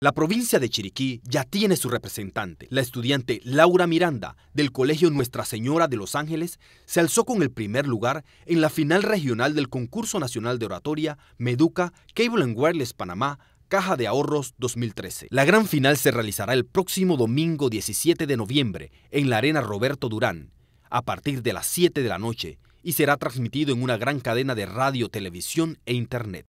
La provincia de Chiriquí ya tiene su representante. La estudiante Laura Miranda, del Colegio Nuestra Señora de Los Ángeles, se alzó con el primer lugar en la final regional del Concurso Nacional de Oratoria Meduca Cable and Wireless Panamá Caja de Ahorros 2013. La gran final se realizará el próximo domingo 17 de noviembre en la Arena Roberto Durán, a partir de las 7 de la noche, y será transmitido en una gran cadena de radio, televisión e internet.